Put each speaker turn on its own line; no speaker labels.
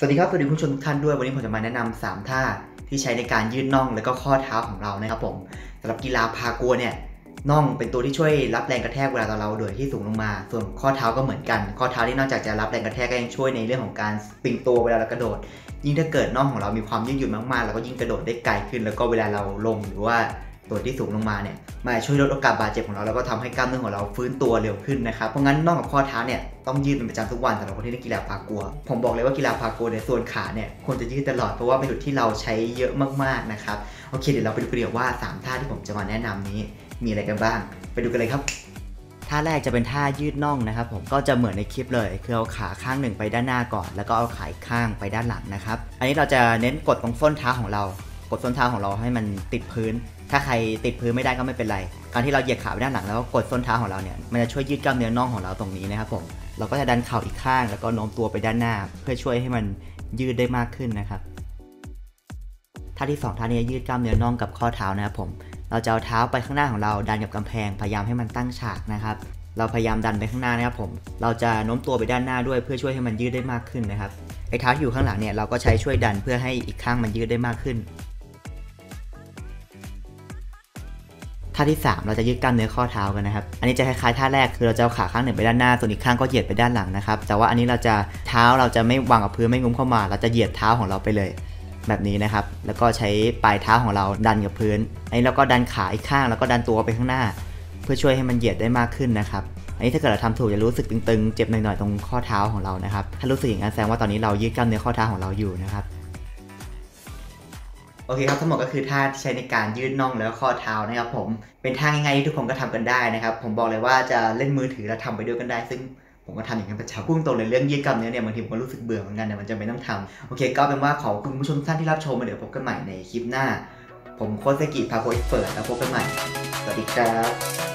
สวัสดีครับสวัสดีคุณผู้ชมทุกท่านด้วยวันนี้ผมจะมาแนะนำ3ท่าที่ใช้ในการยืดน่องและก็ข้อเท้าของเรานะครับผมสำหรับกีฬาพากัวเนี่ยน่องเป็นตัวที่ช่วยรับแรงกระแทกเวลาตอนเราโดยที่สูงลงมา ส่วนข้อเท้าก็เหมือนกัน ข้อเท้าที่นอกจากจะรับแรงกระแทกก็ยังช่วยในเรื่องของการสปริงตัวเวลาเรากระโดด ยิ่งถ้าเกิดน่องของเรามีความยืดหยุ่นมากๆเราก็ยิ่งกระโดดได้ไกลขึ้น แล้วก็เวลาเราลงหรือว่า ตัวที่สูงลงมาเนี่ยมาช่วยลดโอกาสบาดเจ็บของเราแล้วก็ทำให้กล้ามเนื้อของเราฟื้นตัวเร็วขึ้นนะครับเพราะงั้นน่องกับข้อเท้าเนี่ยต้องยืดเป็นประจำทุกวันสำหรับคนที่เล่นกีฬาพากัว ผมบอกเลยว่ากีฬาพากัวในส่วนขาเนี่ยควรจะยืดตลอดเพราะว่าเป็นจุดที่เราใช้เยอะมากๆนะครับโอเคเดี๋ยวเราไปดูกันเดี๋ยวว่า 3 ท่าที่ผมจะมาแนะนำนี้มีอะไรกันบ้าง ไปดูกันเลยครับท่าแรกจะเป็นท่ายืดน่องนะครับผมก็จะเหมือนในคลิปเลย คือเอาขาข้างหนึ่งไปด้านหน้าก่อน แล้วก็เอาขาอีกข้างไปด้านหลังนะครับ อันนี้เราจะเน้นกดตรงส้นเท้าของเรา กดส้นเท้าของเราให้มันติดพื้น ถ้าใครติดพื้นไม่ได้ก็ไม่เป็นไร การที่เราเหยียดขาไปด้านหลังแล้วก็กดส้นเท้าของเราเนี่ย มันจะช่วยยืดกล้ามเนื้อน่องของเราตรงนี้นะครับผม เราก็จะดันเข่าอีกข้าง แล้วก็โน้มตัวไปด้านหน้า เพื่อช่วยให้มันยืดได้มากขึ้นนะครับ ท่าที่สองท่านี้ยืดกล้ามเนื้อน่องกับข้อเท้านะครับผม เราจะเอาเท้าไปข้างหน้าของเรา ดันกับกำแพง พยายามให้มันตั้งฉากนะครับ เราพยายามดันไปข้างหน้านะครับผม เราจะโน้มตัวไปด้านหน้าด้วยเพื่อช่วยให้มันยืดได้มากขึ้นนะครับไอ้เท้าที่อยู่ข้างหลังเนี่ยเราก็ใช้ช่วยดันเพื่อให้อีกข้างมันยืดได้มากขึ้น ท่าที่ 3 เราจะยืดกล้ามเนื้อข้อเท้ากันนะครับ อันนี้จะคล้ายๆท่าแรกคือเราจะเอาขาข้างหนึ่งไปด้านหน้าส่วนอีกข้างก็เหยียดไปด้านหลังนะครับ แต่ว่าอันนี้เราจะเท้าเราจะไม่วางกับพื้นไม่งุ้มเข้ามา เราจะเหยียดเท้าของเราไปเลย แบบนี้นะครับ แล้วก็ใช้ปลายเท้าของเราดันกับพื้น อันนี้เราก็ดันขาอีกข้างแล้วก็ดันตัวไปข้างหน้า เพื่อช่วยให้มันเหยียดได้มากขึ้นนะครับ อันนี้ถ้าเกิดเราทำถูกจะรู้สึกตึงๆ เจ็บหน่อยๆตรงข้อเท้าของเรานะครับ ถ้ารู้สึกอย่างนั้นแสดงว่าตอนนี้เรายืดกล้ามเนื้อข้อเท้าของเราอยู่นะครับ โอเคครับทั้งหมดก็คือท่าที่ใช้ในการยืดน่องแล้วข้อเท้านะครับผมเป็นท่าง่ายๆที่ทุกคนก็ทำกันได้นะครับ ผมบอกเลยว่าจะเล่นมือถือแล้วทำไปด้วยกันได้ ซึ่งผมก็ทำอย่างนั้นประจำพูดตรงๆเลยเรื่องยืดกล้ามเนื้อเนี่ยบางทีผมก็รู้สึกเบื่อเหมือนกันเนี่ยมันจะไม่ต้องทำโอเค ก็เป็นว่าขอบคุณผู้ชมท่านที่รับชมมาเดี๋ยวพบกันใหม่ในคลิปหน้า ผมโค้ชเซกิพาโค expert แล้วพบกันใหม่สวัสดีครับ